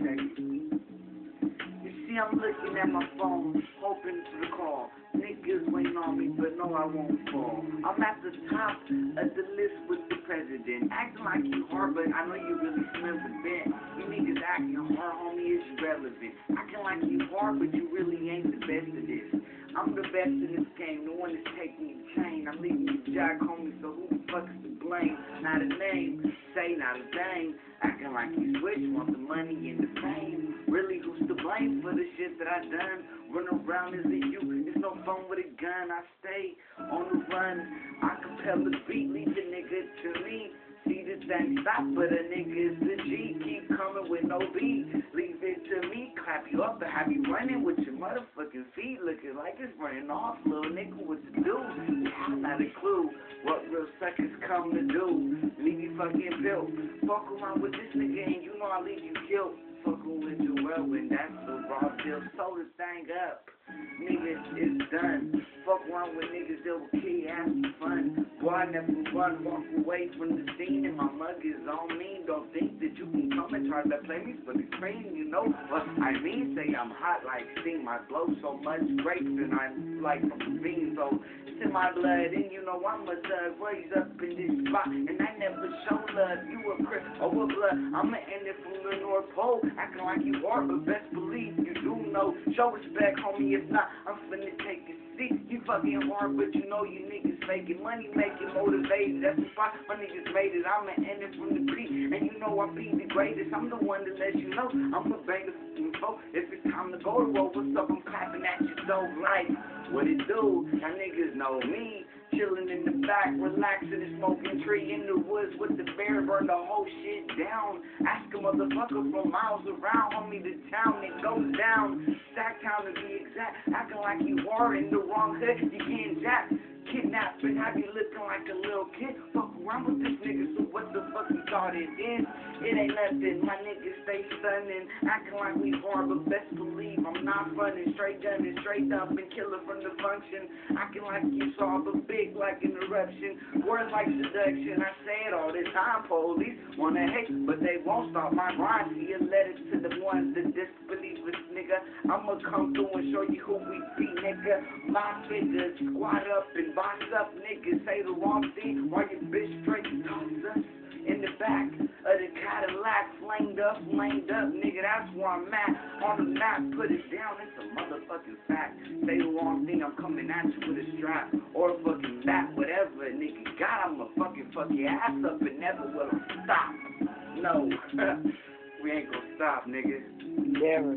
13. You see, I'm looking at my phone, hoping to call. Niggas waiting on me, but no, I won't fall. I'm at the top of the list with the president. Acting like you hard, but I know you really smell the bent. You niggas acting hard, homie, it's relevant. Acting like you hard, but you really ain't the best of it. I'm the best in this game, the one that's taking the chain. I'm leaving you jack, homie, so who the fuck is to blame? Not a name, say not a dang. Acting like you switch, want the money and the fame. Really, who's to blame for the shit that I done? Run around as a youth, it's no fun with a gun. I stay on the run. I compel the beat, lead the nigga to me. See this thing stop, but a nigga is the G. Keep coming with no beat. Leave clap you up and have you running with your motherfucking feet, looking like it's running off, little nigga. What to do? I'm not a clue. What real suckers come to do? Leave you fucking built. Fuck around with this nigga and you I leave you killed. Fucking with Joel when that's the raw deal. Sew the thing up. Niggas, is done. Fuck around with niggas that will kill you, some fun. Boy, I never run, walk away from the scene, and my mug is on me. Don't think that you can come and try to play me for the cream, you know what I mean? Say I'm hot like steam, I blow so much grapes, and I'm like the bean, so it's in my blood, and you know I'm a thug, raised up in this spot, and I never show love. You a crip or a blood, I'ma end it from the North Pole, acting like you are, but best believe you do know. Show respect, homie, if not, I'm finna take a seat. You fucking hard, but you know you niggas making Money making, motivated. That's the spot my niggas made it. I'ma end it from the beat. And you know I be the greatest. I'm the one to let you know. I'm a banger info. If it's time to go to roll, what's up? I'm clapping at you so like what it do? Y'all niggas know me. Chilling in the back, relaxing and smoking tree in the woods with the bear, burn the whole shit down. Ask a motherfucker from miles around, homie, the town it goes down. Sac town to be exact, acting like you are in the wrong hood, you can't jack. Kidnap and have you looking like a little kid. Fuck around with this nigga, so what the fuck you thought it is? It ain't nothing, my niggas stay stunning, acting like we hard, but best believe not running. Straight gunning, straight up and killer from the function. I can like you saw, but big like an eruption. Words like seduction, I say it all the time. Police wanna hate, but they won't stop my rhyme. See a letter to the ones that disbelieve us, nigga. I'ma come through and show you who we be, nigga. My figure, squat up and box up, niggas say the wrong thing while your bitch straight talks us in the back flamed up, flamed up, nigga, that's where I'm at. On the map, put it down, it's a motherfucking fact. Say the wrong thing, I'm coming at you with a strap or a fucking bat, whatever, nigga. God, I'ma fucking fuck your ass up and never will stop. No, we ain't gonna stop, nigga. Never.